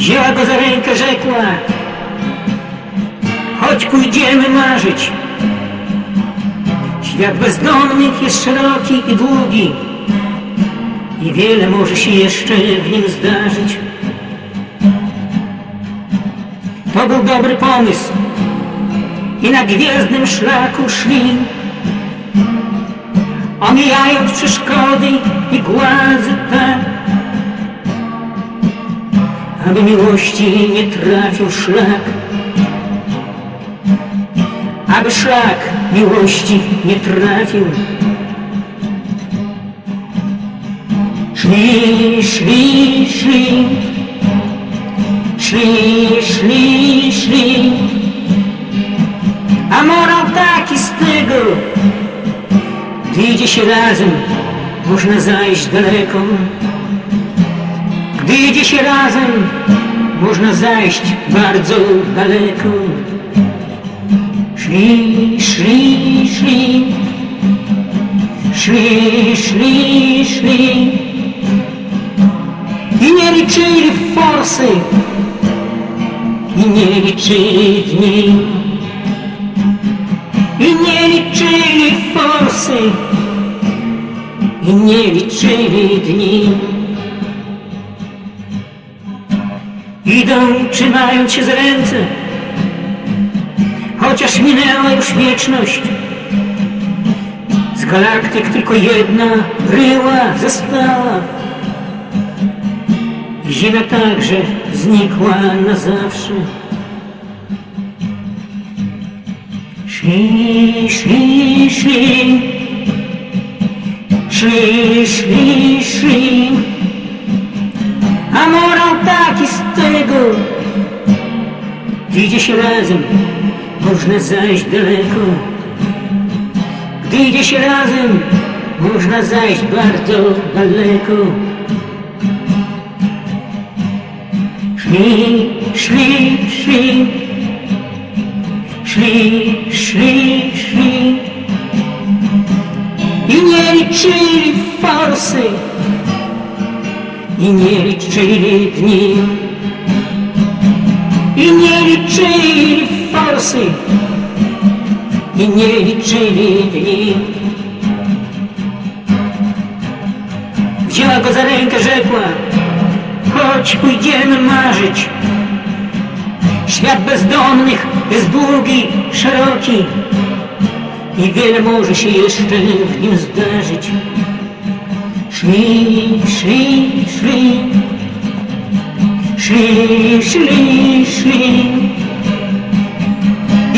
Wzięła go za rękę, rzekła Chodź pójdziemy marzyć. Świat bezdomnych jest szeroki i długi I wiele może się jeszcze w nim zdarzyć. To był dobry pomysł I na gwiezdnym szlaku szli Omijając przeszkody i głazy tak Aby miłości nie trafił szlak. Aby szlak miłości nie trafił. Szli, szli, szli. Szli, szli, szli. A morał taki z tego. Gdy idzie się razem Można zajść daleko Gdy idzie się razem. Można zajść bardzo daleko. Szli, szli, szli. Szli, szli, szli. I nie liczyli forsy. I nie liczyli dni. I nie liczyli forsy. I nie liczyli dni Idą trzymając się za ręce. Chociaż minęła już wieczność Z galaktyk tylko jedna bryła została. Ziemia także znikła na zawsze. Szli, szli Szli, szli, szli Gdy idzie się razem Można zajść daleko. Gdy idzie się razem Można zajść bardzo daleko. Szli, szli, szli. Szli, szli, szli. I nie liczyli forsy. I nie liczyli dni forsy I nie liczyli dni Wzięła go za rękę, rzekła Chodź, pójdziemy marzyć. Świat bezdomnych jest długi, szeroki I wiele może się jeszcze w nim zdarzyć. Szli, szli, szli. Szli, szli, szli